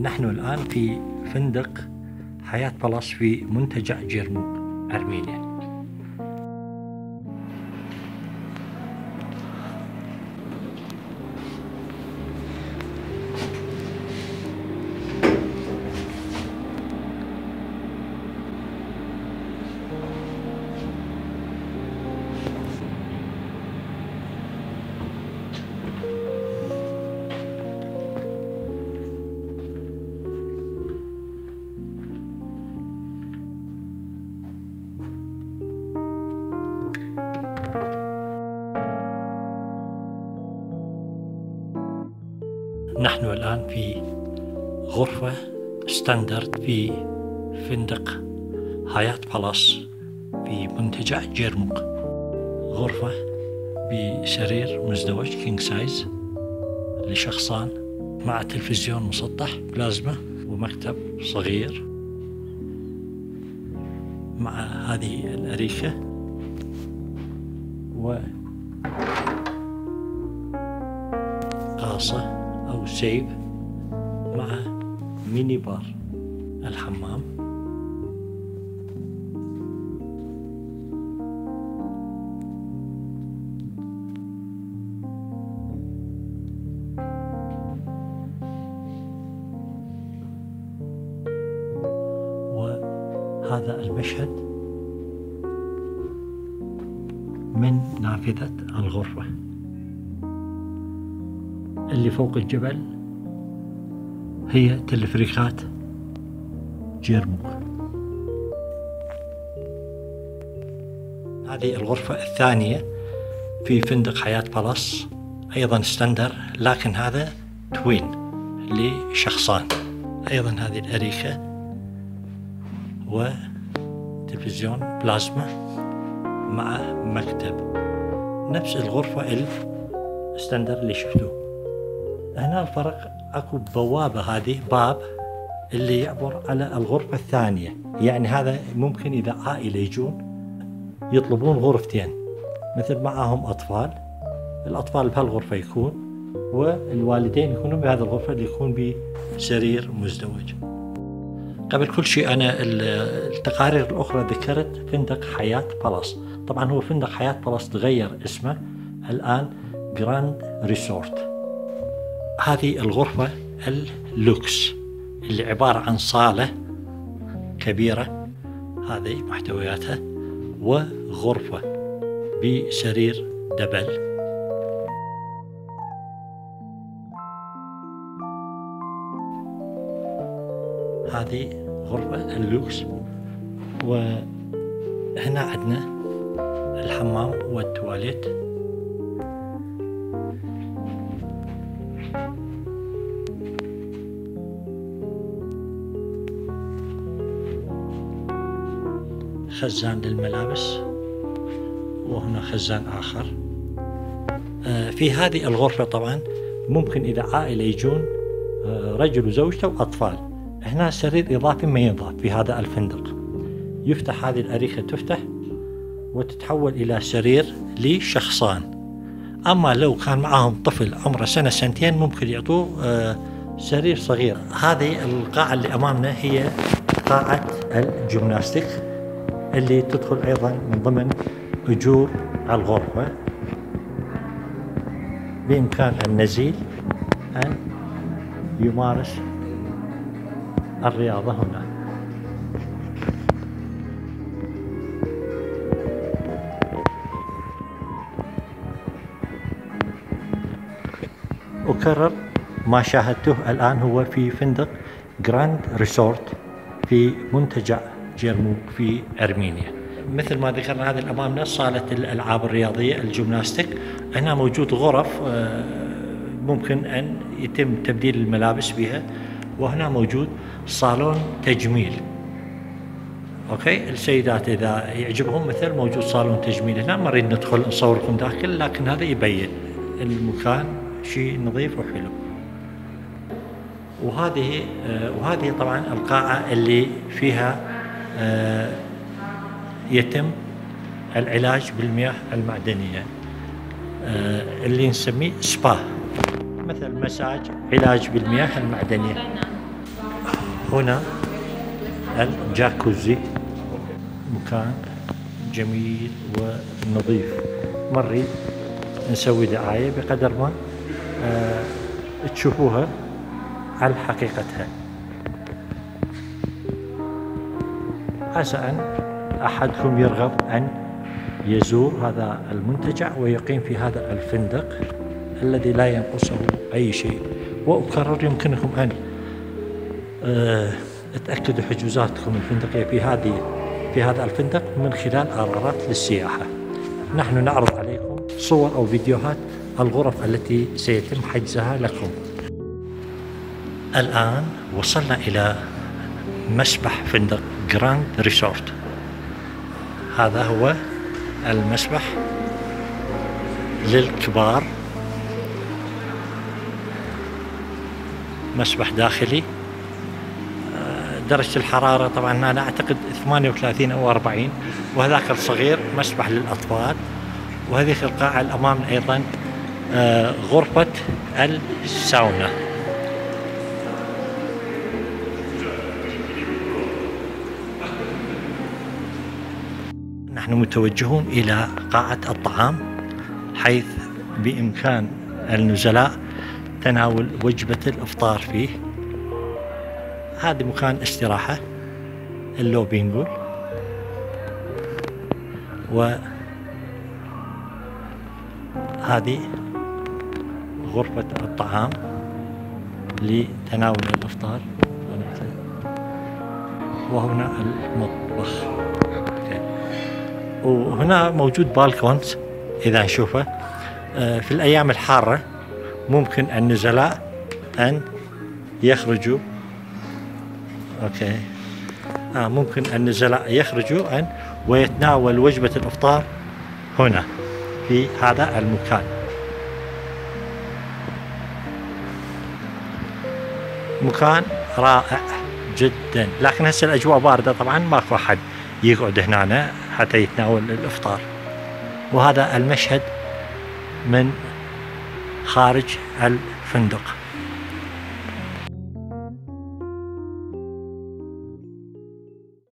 نحن الآن في فندق حياة بلس في منتجع جيرموك أرمينيا. الآن في غرفة standard في فندق Hyatt Place في منتجع جيرموك غرفة بسرير مزدوج king size لشخصان مع تلفزيون مسطح بلازما ومكتب صغير. مع هذه الأريكة و قاصة سيف مع ميني بار الحمام. وهذا المشهد من نافذة الغرفة. اللي فوق الجبل هي تلفريكات جيرموك هذه الغرفة الثانية في فندق Hyatt Place أيضا standard لكن هذا twin لشخصان. أيضا هذه الأريكة وتلفزيون بلازما مع مكتب. نفس الغرفة ال standard اللي شفتوه. هنا الفرق اكو بوابة هذه باب اللي يعبر على الغرفة الثانية. يعني هذا ممكن إذا عائلة يجون يطلبون غرفتين. مثل معاهم أطفال الأطفال بهالغرفة يكون والوالدين يكونون بهذه الغرفة اللي يكون بسرير مزدوج. قبل كل شيء أنا التقارير الأخرى ذكرت فندق Hyatt Place طبعا هو فندق Hyatt Place تغير اسمه. الآن Grand Resort هذه الغرفة اللوكس اللي عبارة عن صالة كبيرة. هذه محتوياتها وغرفة بسرير double. هذه غرفة اللوكس وهنا عندنا الحمام والتواليت. خزان للملابس وهنا خزان آخر. في هذه الغرفة طبعا ممكن إذا عائلة يجون رجل وزوجته وأطفال. هنا سرير إضافي ما ينضاف في هذا الفندق. يفتح هذه الأريكة تفتح وتتحول إلى سرير لشخصان. أما لو كان معهم طفل عمره سنة سنتين ممكن يعطوه سرير صغير. هذه القاعة اللي أمامنا هي قاعة الجيمناستيك اللي تدخل أيضا من ضمن أجور الغرفة. بإمكان النزيل أن يمارس الرياضة هنا. أكرر ما شاهدته الآن هو في فندق Grand Resort في منتجع جيرموك في أرمينيا. مثل ما ذكرنا هذا أمامنا صالة الألعاب الرياضية الجيمناستيك هنا موجود غرف ممكن أن يتم تبديل الملابس بها. وهنا موجود صالون تجميل. أوكي؟ السيدات إذا يعجبهم مثل موجود صالون تجميل هنا. ما نريد ندخل نصوركم داخل لكن هذا يبين المكان شيء نظيف وحلو. وهذه آه، وهذه طبعا القاعة اللي فيها آه، يتم العلاج بالمياه المعدنية. آه، اللي نسميه سبا مثل مساج علاج بالمياه المعدنية. هنا الجاكوزي مكان جميل ونظيف. مري نسوي دعاية بقدر ما آه تشوفوها على حقيقتها. عسى أن أحدكم يرغب أن يزور هذا المنتجع ويقيم في هذا الفندق الذي لا ينقصه أي شيء. وأكرر يمكنكم أن آه تأكدوا حجوزاتكم الفندقية في هذه في هذا الفندق من خلال قرارات للسياحة. نحن نعرض عليكم صور أو فيديوهات الغرف التي سيتم حجزها لكم. الآن وصلنا إلى مسبح فندق. Grand Resort هذا هو المسبح للكبار. مسبح داخلي. درجة الحرارة طبعا أنا أعتقد 38 أو 40 وهذاك الصغير مسبح للأطفال. وهذه القاعة الأمام أيضا آه، غرفة الساونا. نحن متوجهون إلى قاعة الطعام حيث بإمكان النزلاء تناول وجبة الإفطار فيه. هذا مكان استراحة اللوبي نقول و هذه غرفة الطعام لتناول الإفطار. وهنا المطبخ. وهنا موجود بالكونز إذا نشوفه. آه، في الأيام الحارة ممكن النزلاء أن يخرجوا. أوكي. آه ممكن النزلاء يخرجوا عن ويتناول وجبة الأفطار هنا في هذا المكان. مكان رائع جدا. لكن هسه الأجواء باردة طبعا ماكو أحد. يقعد هنا حتى يتناول الإفطار. وهذا المشهد من خارج الفندق.